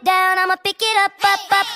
down, I'ma pick it up, up, up.